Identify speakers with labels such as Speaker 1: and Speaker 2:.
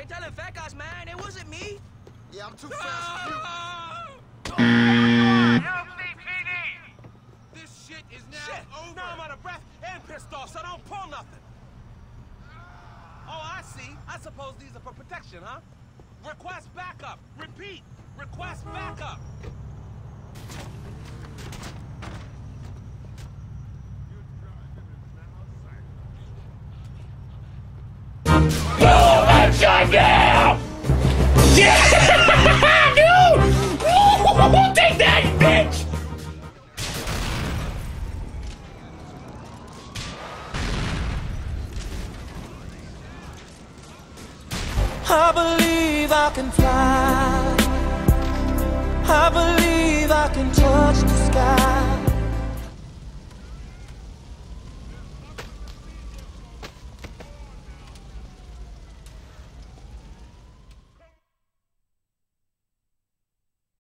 Speaker 1: they telling fat guys, man. It wasn't me.
Speaker 2: Yeah, I'm too ah! fast oh, for you.
Speaker 3: This shit is now
Speaker 4: Shit!
Speaker 3: over.
Speaker 4: Now I'm out of breath and pissed off, so don't pull nothing. Oh, I see. I suppose these are for protection, huh? Request backup. Repeat. Request backup.
Speaker 5: Yeah! Dude! Take that, bitch!
Speaker 6: I believe I can fly. I believe I can touch the sky.